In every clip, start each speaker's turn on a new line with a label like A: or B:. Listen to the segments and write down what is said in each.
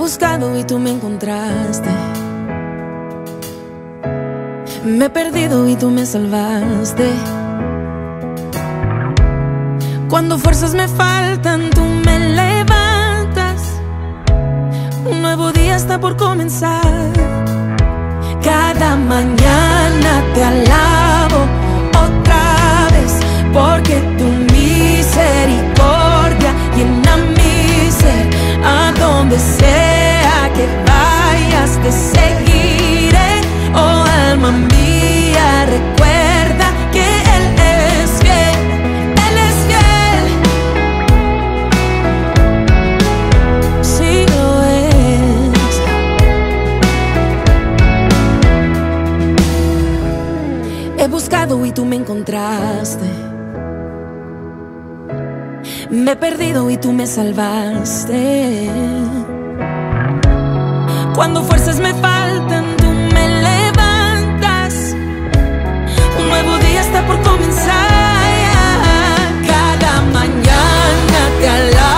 A: buscado y tú me encontraste. Me he perdido y tú me salvaste. Cuando fuerzas me faltan, tú me levantas. Un nuevo día está por comenzar. Cada mañana te alabo donde que vayas te seguiré. Oh alma mía recuerda que él es fiel él es fiel. Sí lo es. He buscado y tú me encontraste. Me he perdido y tú me salvaste. Cuando fuerzas me faltan, tú me levantas. Un nuevo día está por comenzar. Cada mañana te alabo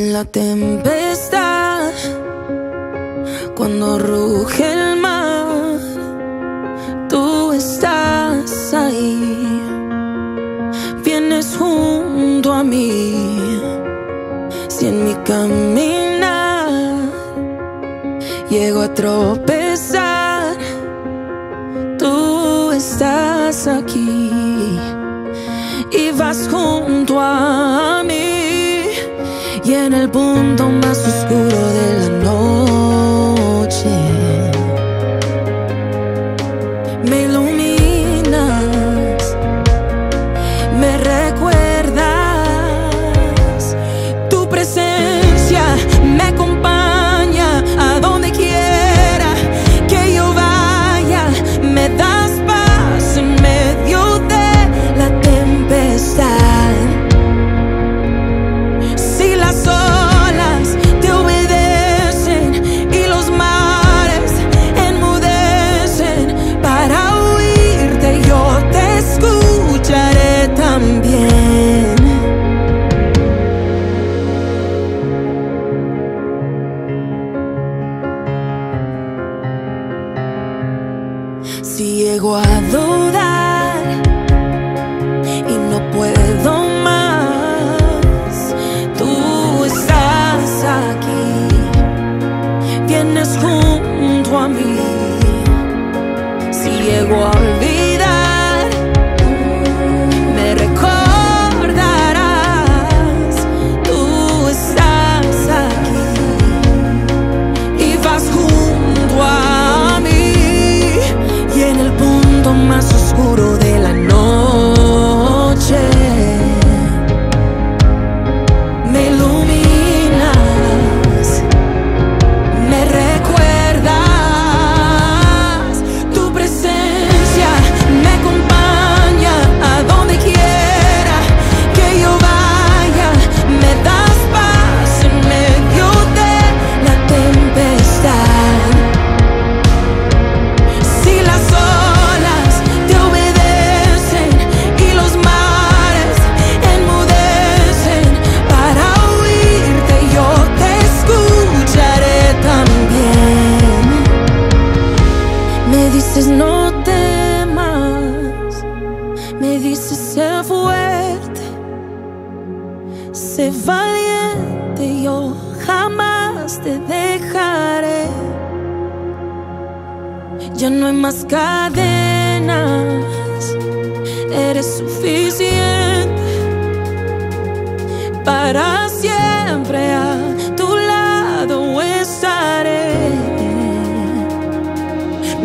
A: En la tempestad, cuando ruge el mar, tú estás ahí, vienes junto a mí. Si en mi caminar llego a tropezar, tú estás aquí y vas junto a mí. Y en el punto más oscuro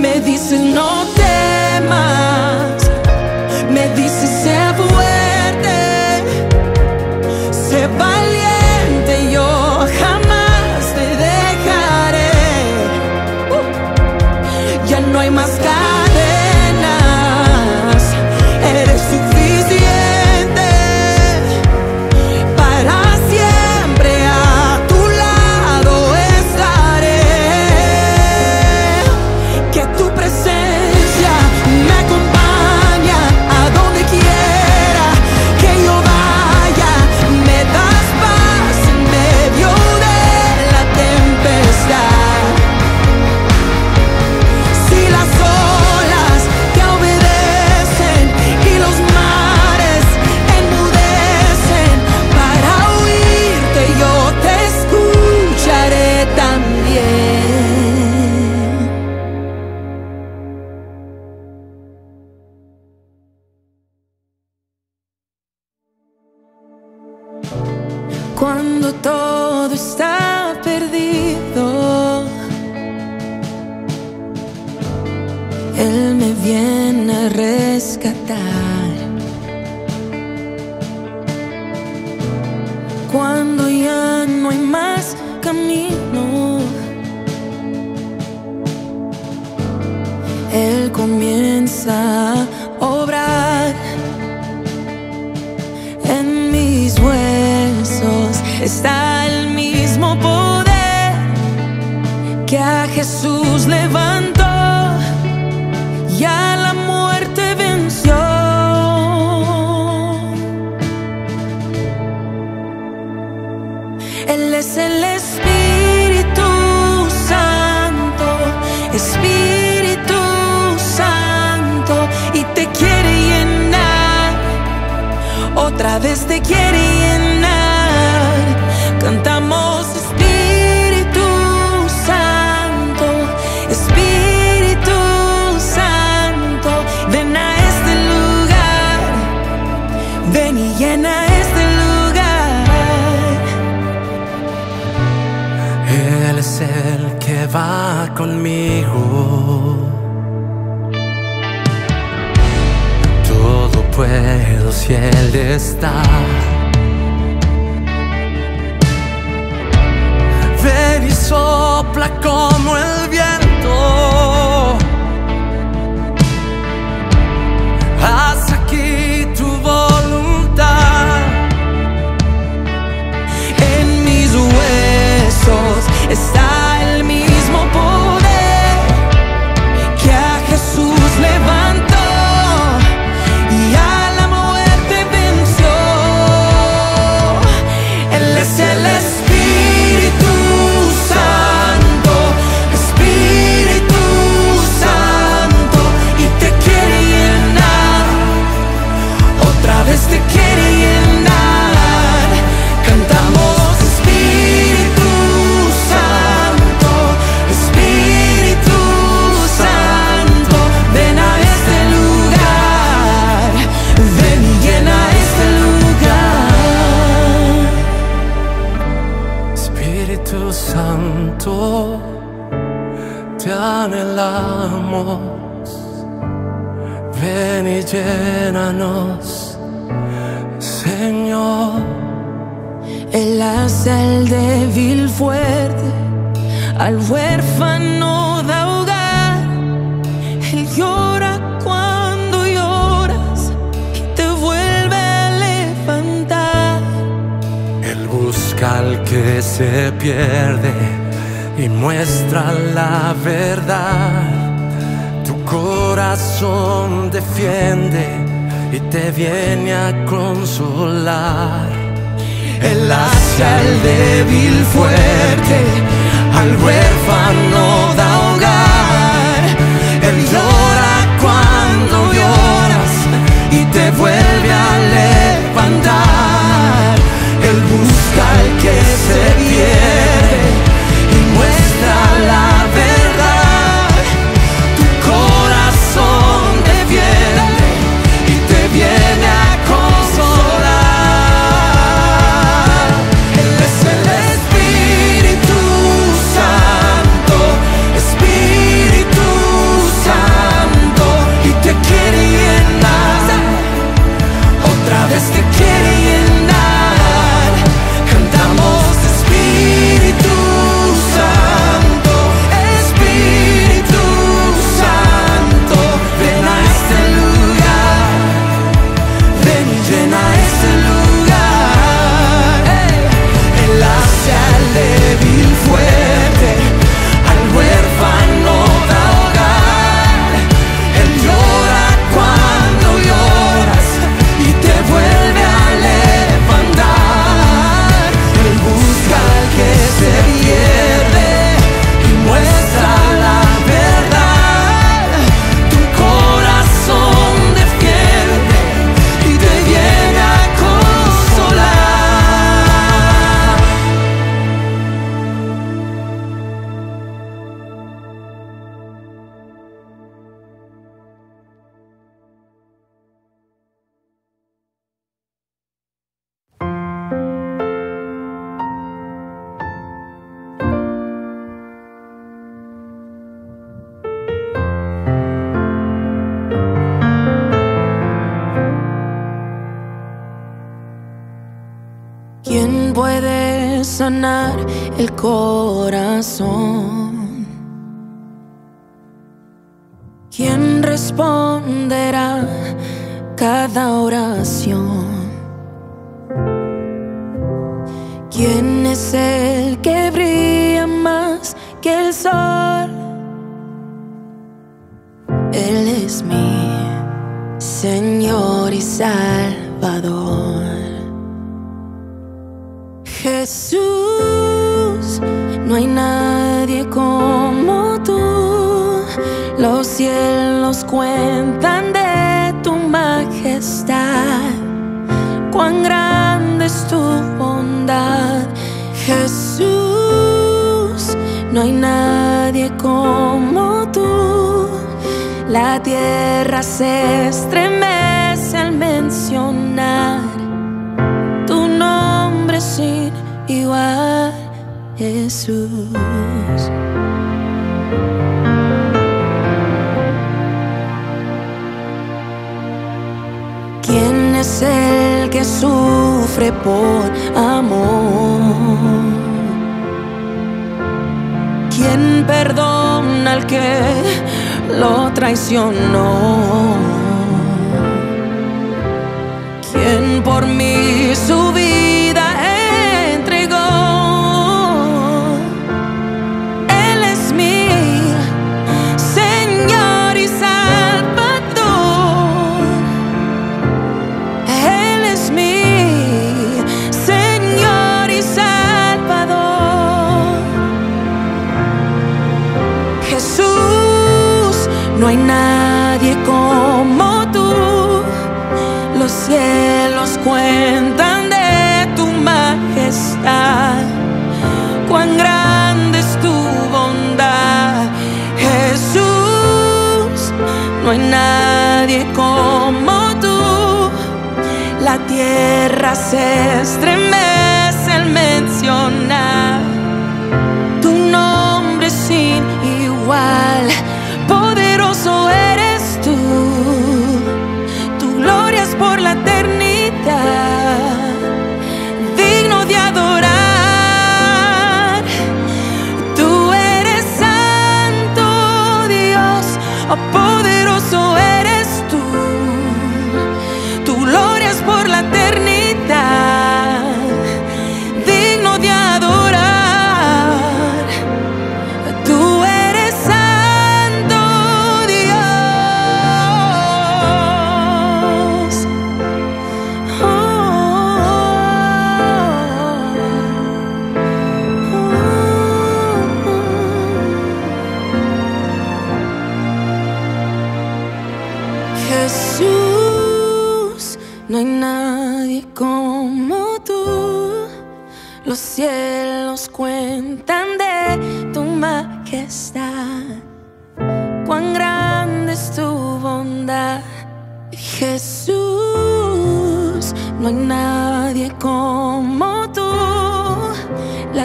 A: me dices no cuando todo está perdido. Él me viene a rescatar. Cuando ya no hay más camino, Él comienza Jesús levantó y a la muerte venció. Él es el Espíritu Santo, Espíritu Santo, y te quiere llenar, otra vez te quiere llenar.
B: conmigo. Todo puedo si Él está. Ven y sopla como el viento.
A: enlace al débil fuerte, al huérfano da
B: corazón?
A: ¿Quién responderá cada oración? ¿Quién es el que cuentan de tu majestad. Cuán grande es tu bondad, Jesús. No hay nadie como tú. La tierra se estremece al mencionar tu nombre sin igual, Jesús. El que sufre por amor? ¿Quién perdona al que lo traicionó? ¿Quién por mí su tierra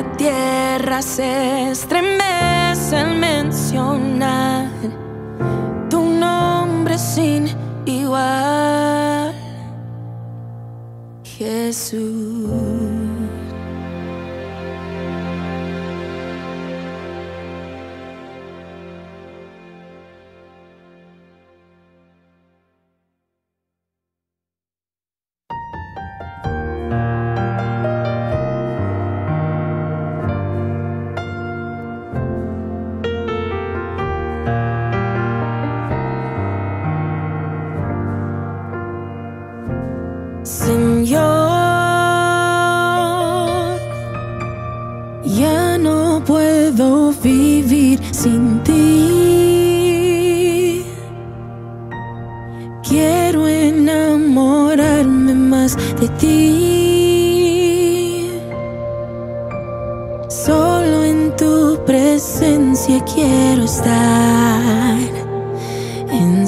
A: La tierra se estremece al mencionar tu nombre sin igual, Jesús.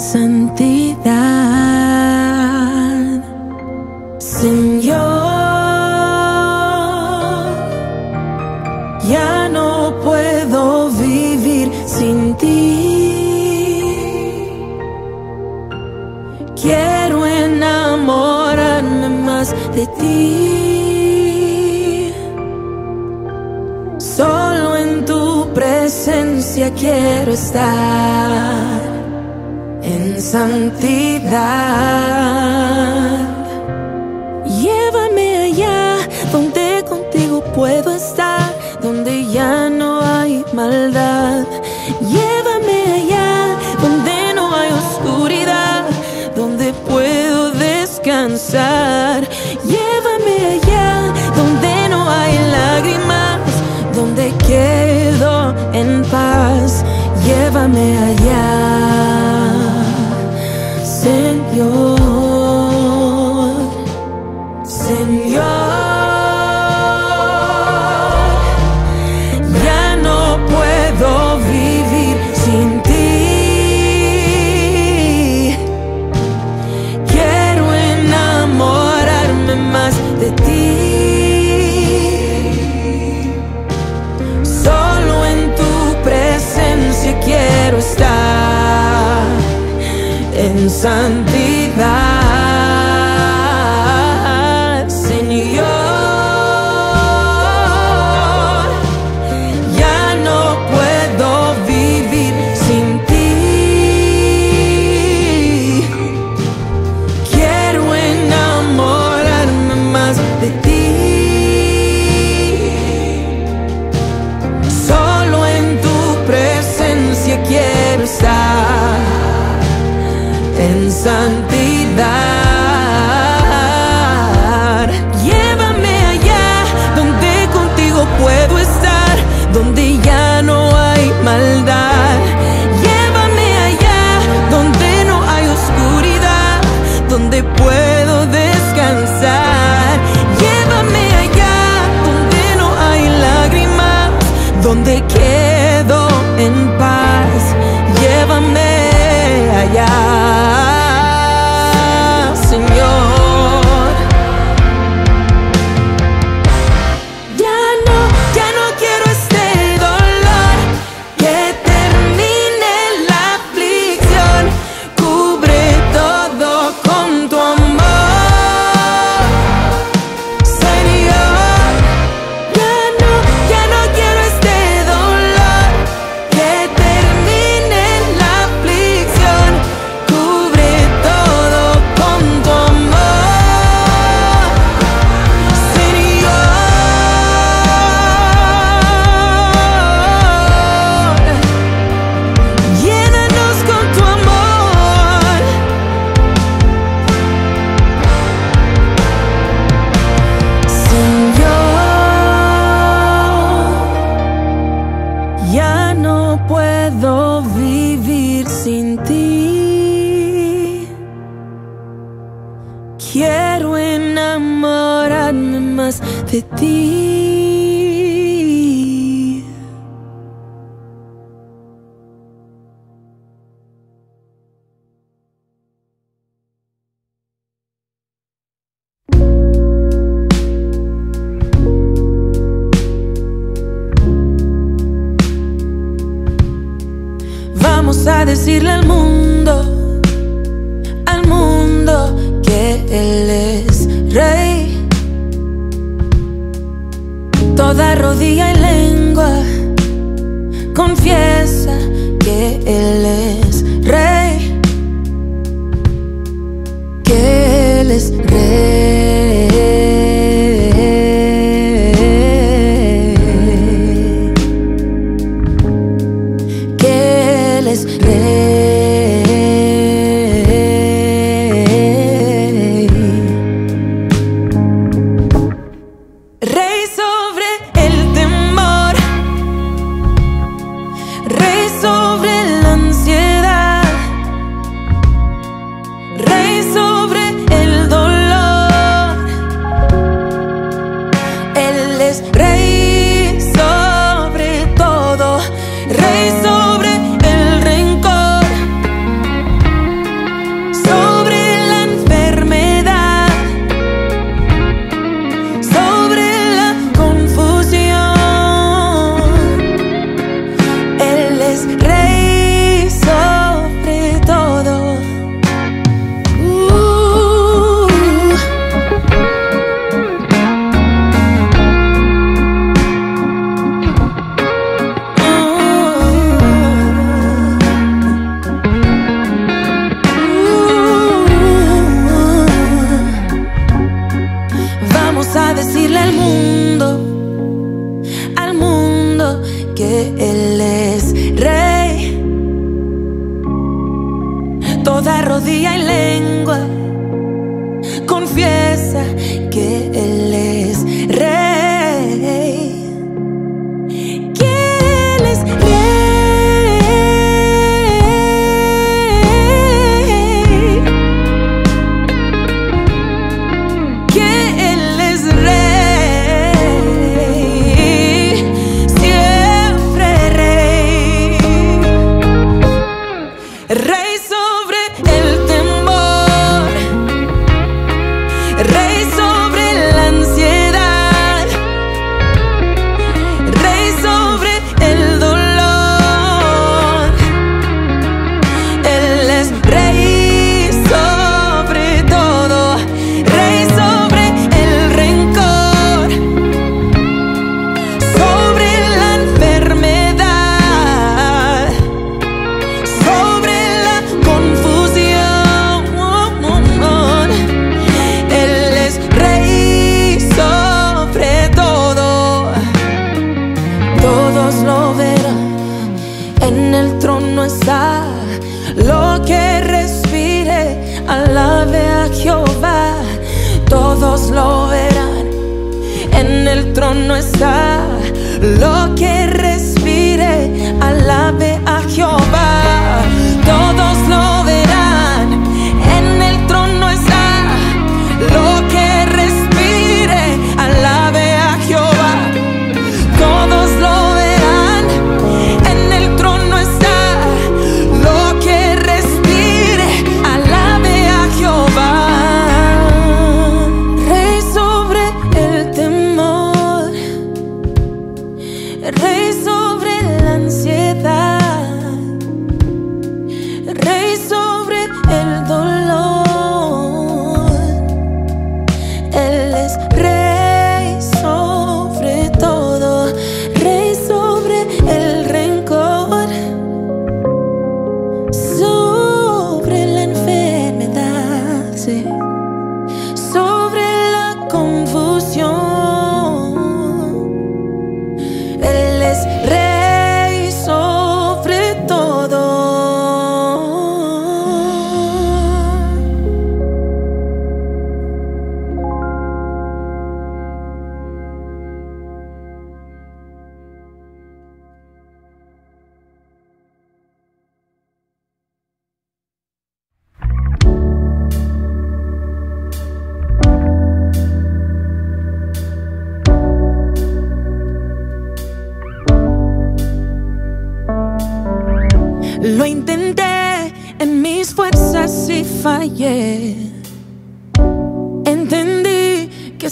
A: santidad. Señor, ya no puedo vivir sin ti. Quiero enamorarme más de ti. Solo en tu presencia quiero estar santidad. Señor. Ya no puedo vivir sin ti. Quiero enamorarme más de ti. Solo en tu presencia quiero estar en santidad.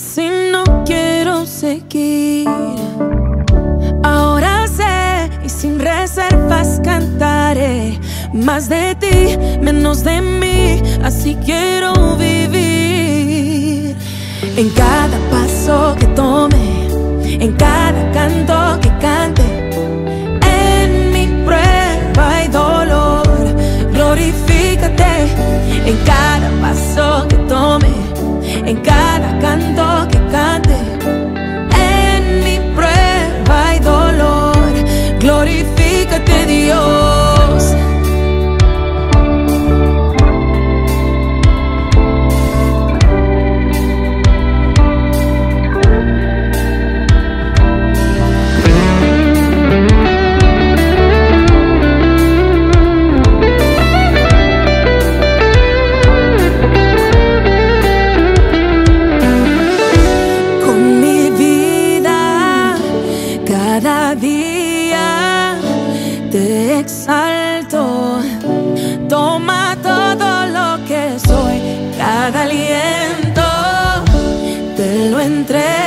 A: si no quiero seguir. Ahora sé y sin reservas cantaré más de ti, menos de mí. Así quiero vivir. En cada paso que tome, en cada canto que cante, en mi prueba y dolor, glorifícate. En cada paso que tome, en cada canto. cada día te exalto. Toma todo lo que soy, cada aliento te lo entrego.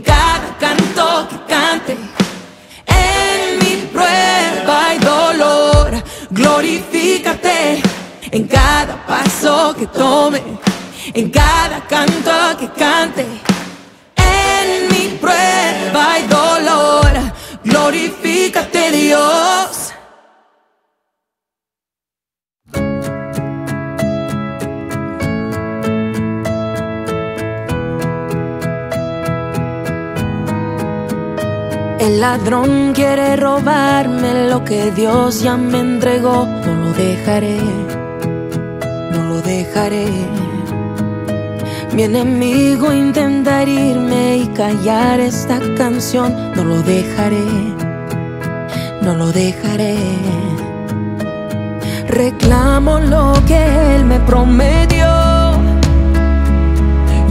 A: Cada canto que cante. En mi prueba y dolor, glorifícate en cada paso que tome, en cada canto que cante. En mi prueba y dolor, glorifícate Dios. El ladrón quiere robarme lo que Dios ya me entregó. No lo dejaré, no lo dejaré. Mi enemigo intenta herirme y callar esta canción. No lo dejaré, no lo dejaré. Reclamo lo que Él me prometió.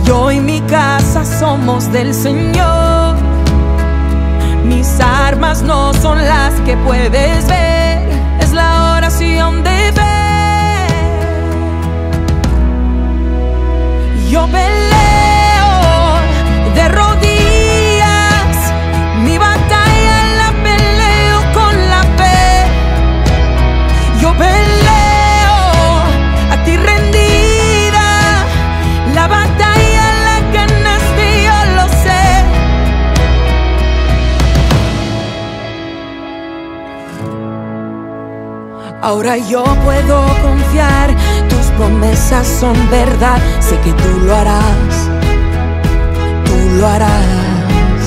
A: Yo y mi casa somos del Señor. Mis armas no son las que puedes ver, es la oración de fe. Yo peleo Ahora yo puedo confiar, tus promesas son verdad, sé que tú lo harás, tú lo harás.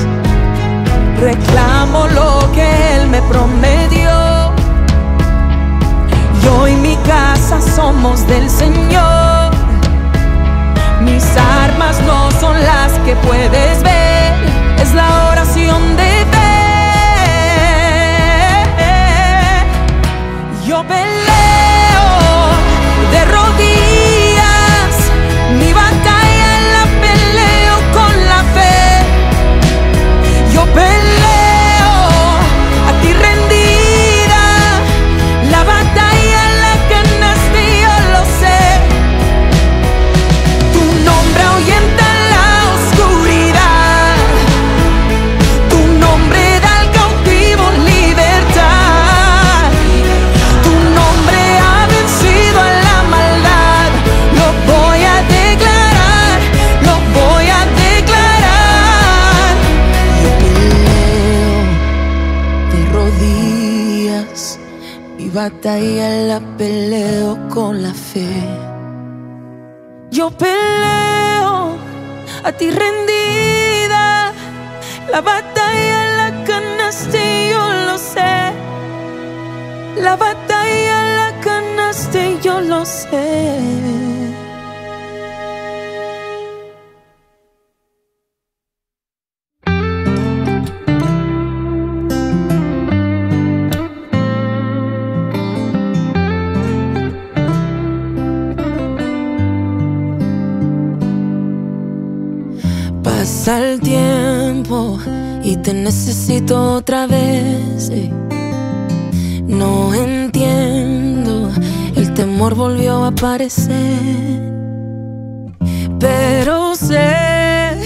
A: Reclamo lo que Él me prometió, yo y mi casa somos del Señor. Mis armas no son las que puedes ver, es la oración de fe. Yo Yo peleo a ti rendida. La batalla la ganaste, yo lo sé. La batalla Tiempo y te necesito otra vez. No entiendo, el temor volvió a aparecer. Pero sé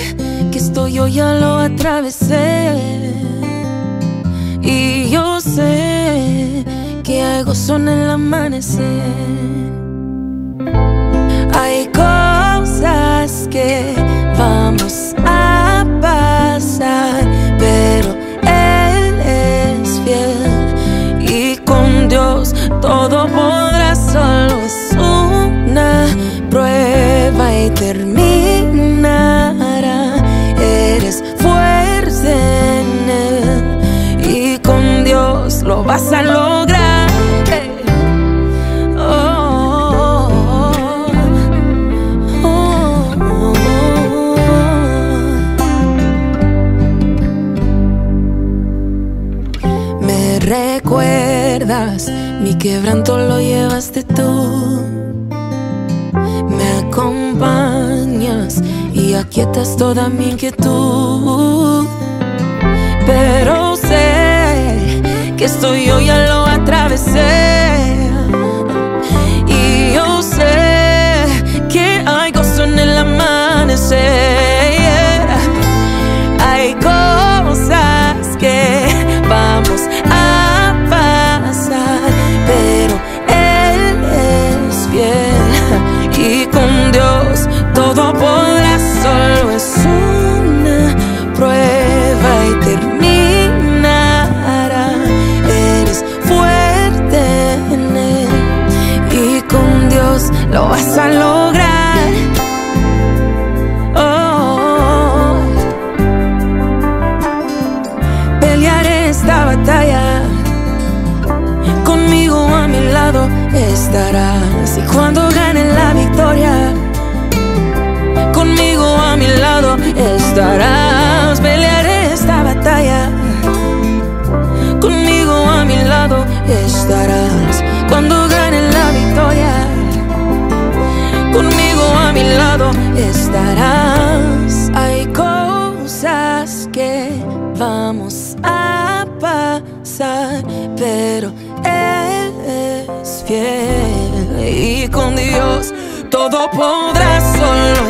A: que esto yo ya lo atravesé. Y yo sé que hay gozo en el amanecer. Hay cosas que vamos pero Él es fiel y con Dios todo podrá. Solo es una prueba y terminará. Eres fuerte en Él y con Dios lo vas a lograr. Mi quebranto lo llevaste tú. Me acompañas y aquietas toda mi inquietud. Pero sé que esto yo ya lo atravesé. Estarás. Y cuando gane la victoria, conmigo a mi lado estarás. Pelearé esta batalla. Conmigo a mi lado estarás. Cuando gane la victoria, conmigo a mi lado estarás. Hay cosas que vamos a pasar, pero Él es fiel con Dios. Todo podrá, solo